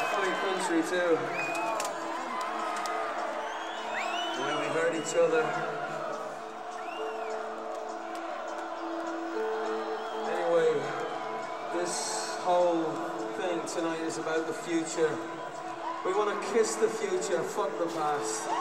Funny fine country too. When we hurt each other. Anyway, this whole thing tonight is about the future. We want to kiss the future, fuck the past.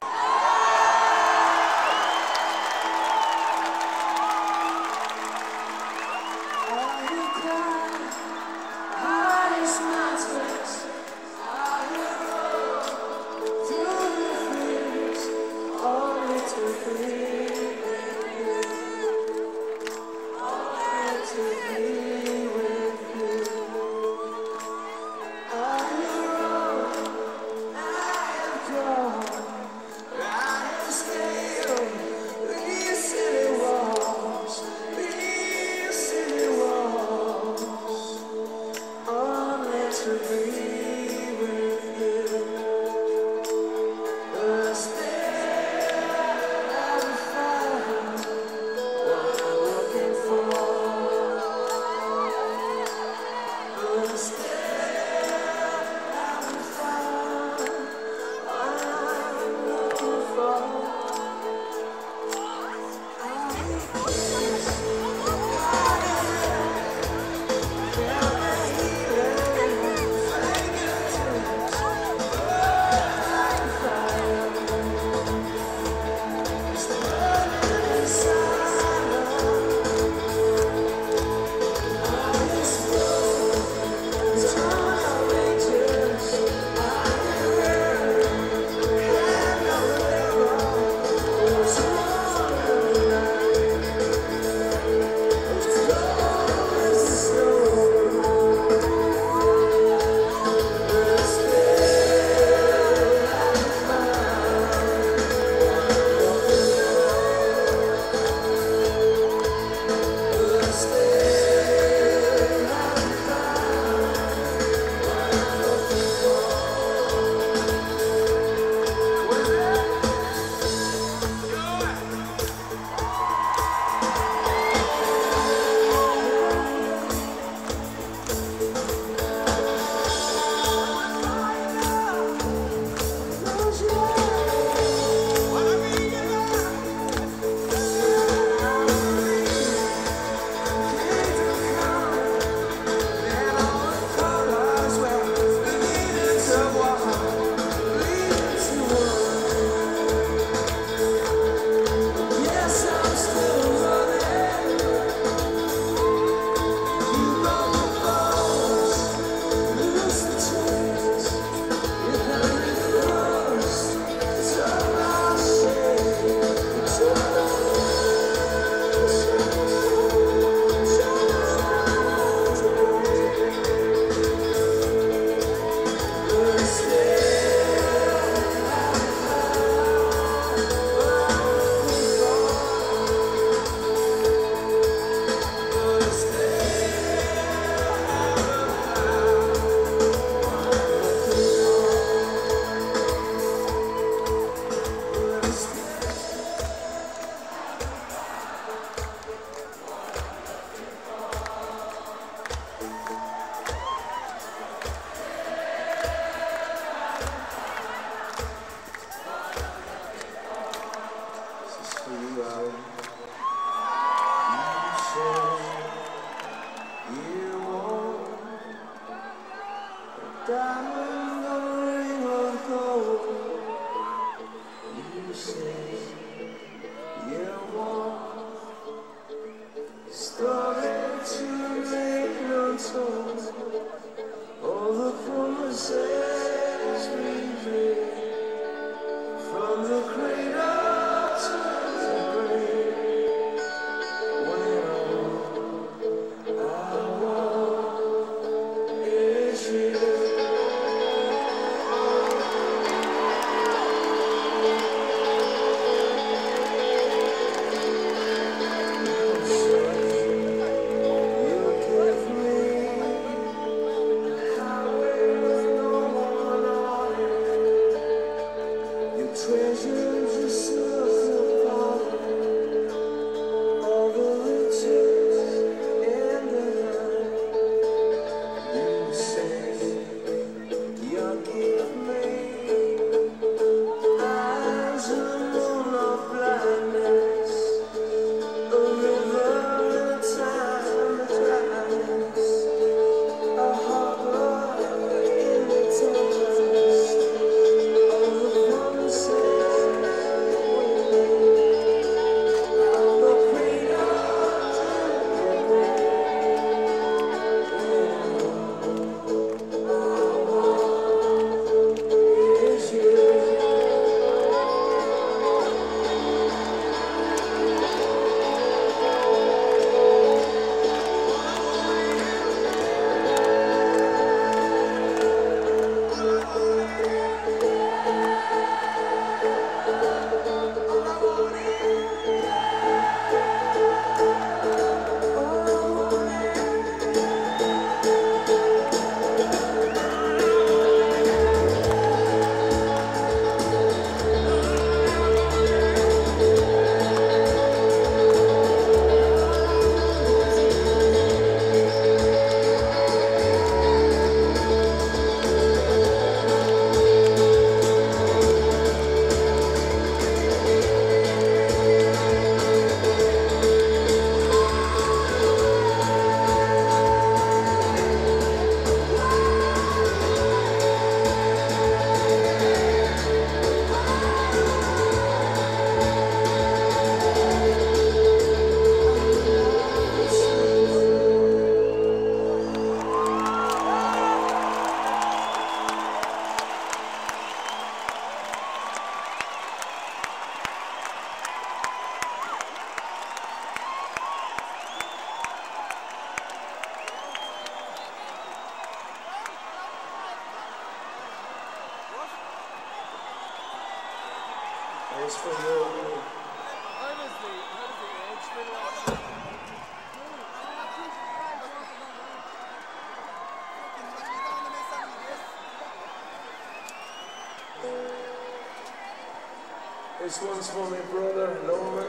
For my brother, Norman.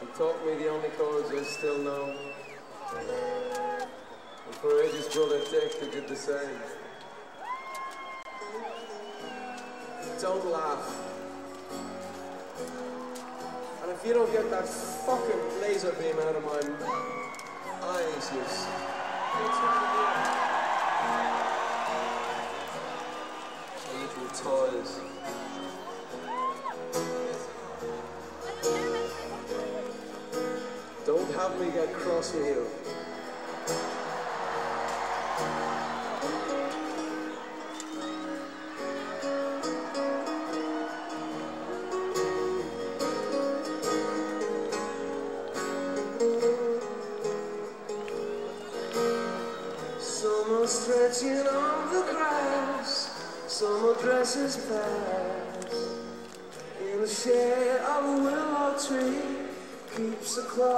He taught me the only chords I still know. And for Edge's, brother Dik, who did the same. Summer stretching on the grass, summer dresses pass in the shade of a willow tree keeps a crawling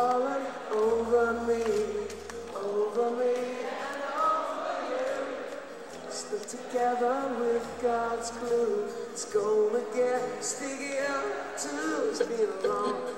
together with God's glue. It's gonna get stickier too. It's been a long,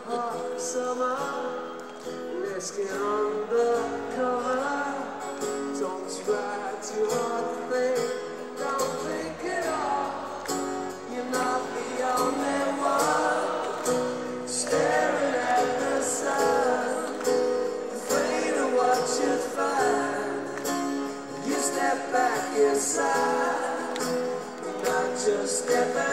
just step out.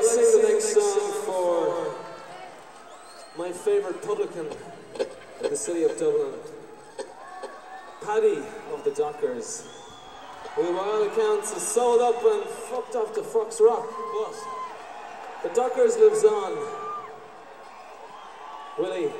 let's sing the next song for my favorite publican in the city of Dublin, Paddy of the Dockers. We were all accounts are sold up and fucked off to Foxrock, but the Dockers lives on. Willie.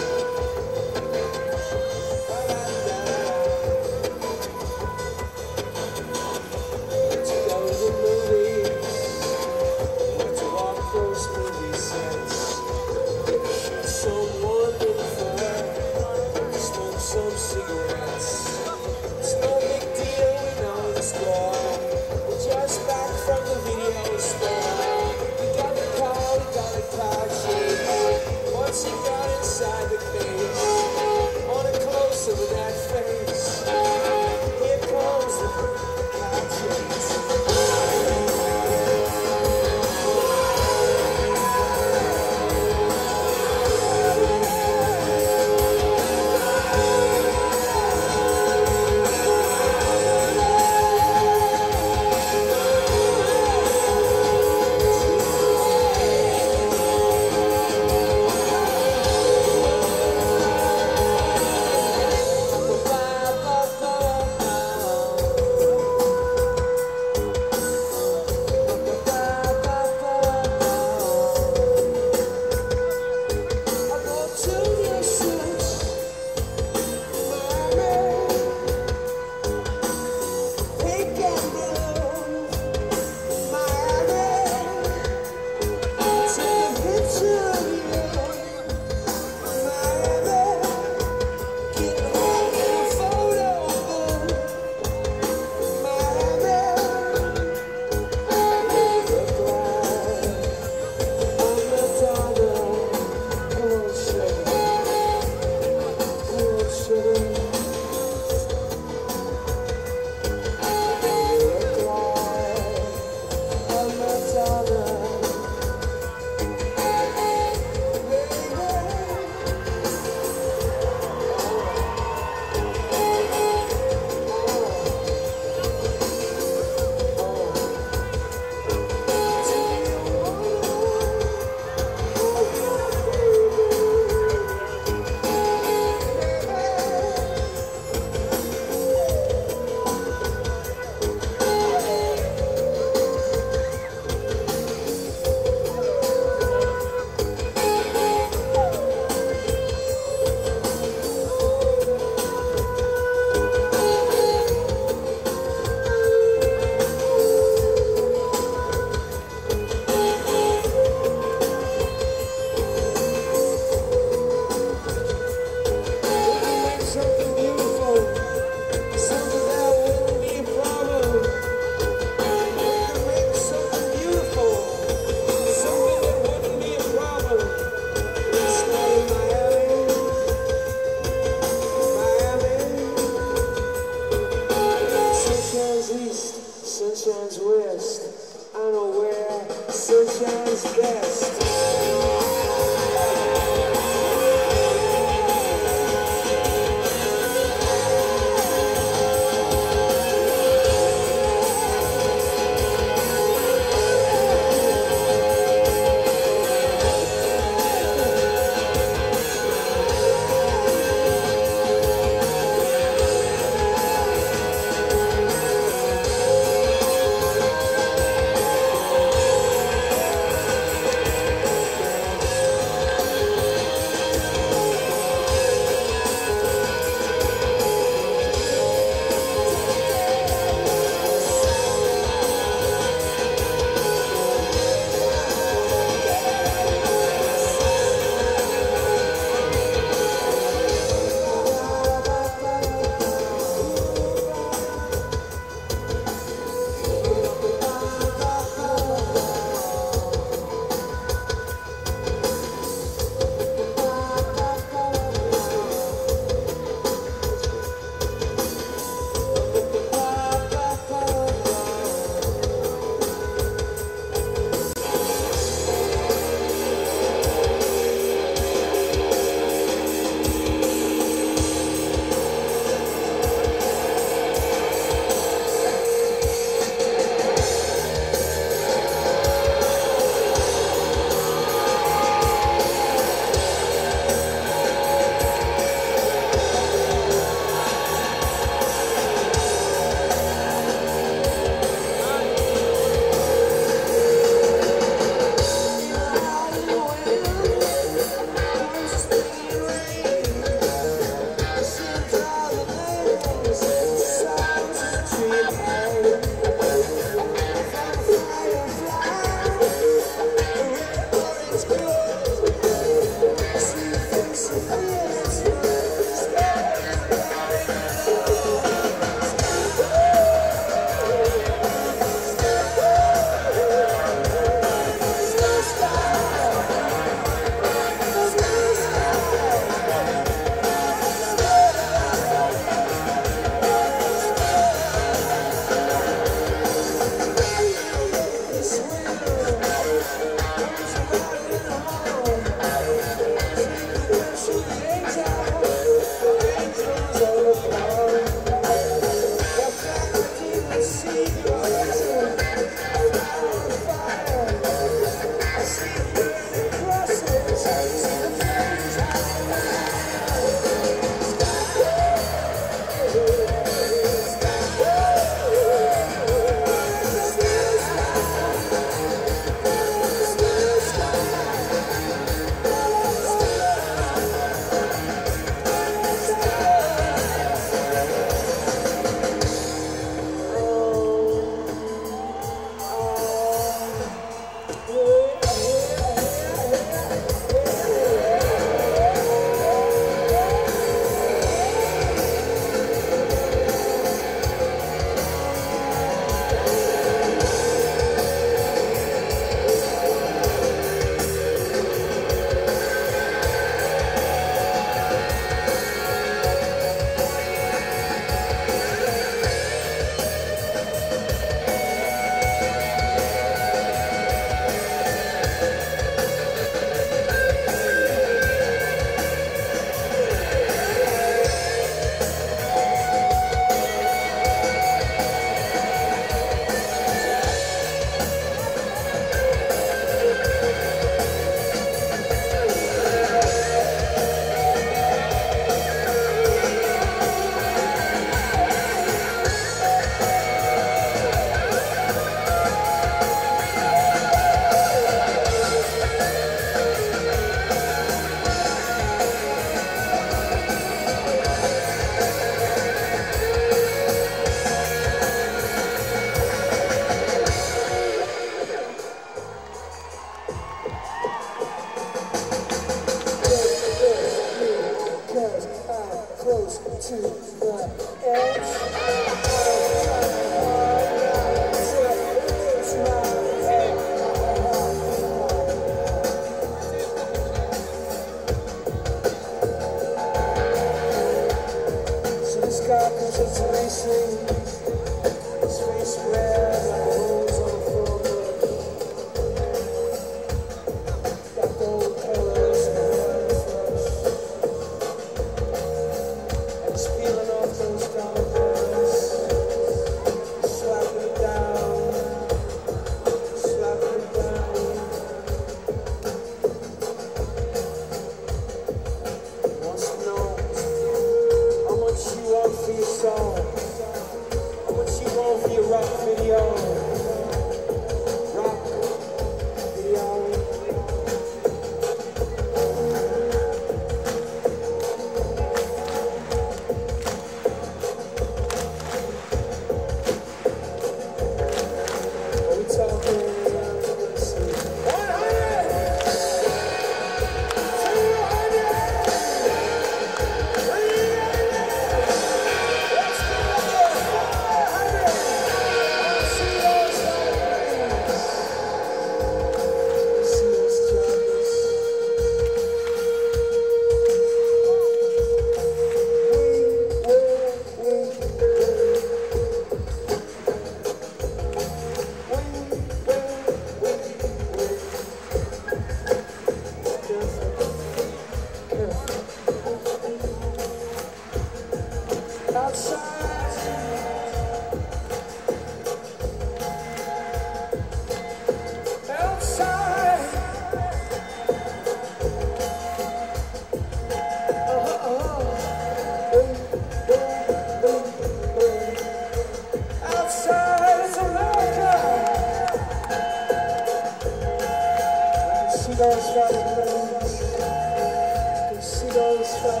Across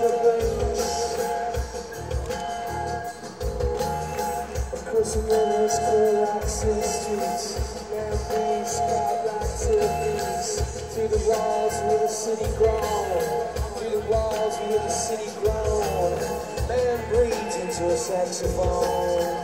streets. Through the walls, we the city. Through the walls, we the city groan. Man breathes into a saxophone.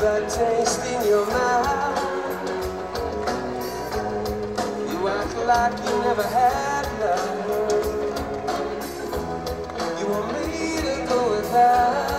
That taste in your mouth. You act like you never had love. You want me to go without.